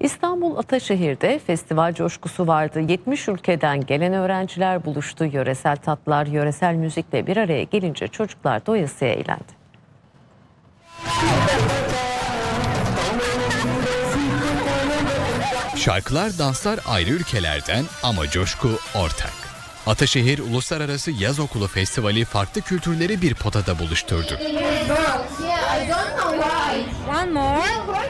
İstanbul Ataşehir'de festival coşkusu vardı. 70 ülkeden gelen öğrenciler buluştu. Yöresel tatlar, yöresel müzikle bir araya gelince çocuklar doyasıya eğlendi. Şarkılar, danslar ayrı ülkelerden ama coşku ortak. Ataşehir Uluslararası Yaz Okulu Festivali farklı kültürleri bir potada buluşturdu.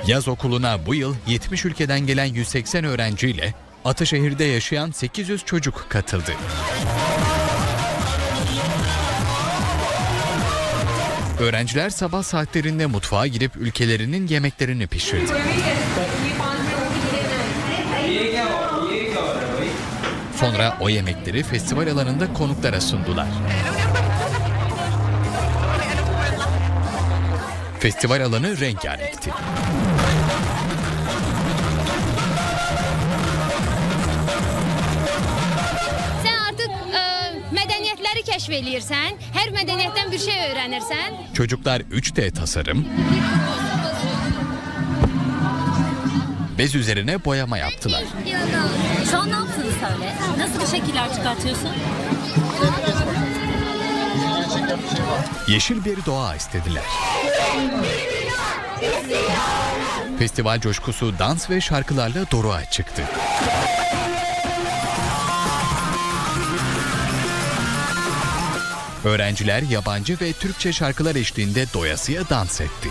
Yaz okuluna bu yıl 70 ülkeden gelen 180 öğrenciyle Ataşehir'de yaşayan 800 çocuk katıldı. Öğrenciler sabah saatlerinde mutfağa girip ülkelerinin yemeklerini pişirdi. Sonra o yemekleri festival alanında konuklara sundular. Festival alanı rengarenkti. Sen artık e, medeniyetleri keşfediyorsan, her medeniyetten bir şey öğrenirsen. Çocuklar 3D tasarım, bez üzerine boyama yaptılar. Şu an ne yaptığını söyle. Nasıl bir şekiller çıkartıyorsun? Yeşil bir doğa istediler. Festival coşkusu dans ve şarkılarla doruğa çıktı. Öğrenciler yabancı ve Türkçe şarkılar eşliğinde doyasıya dans etti.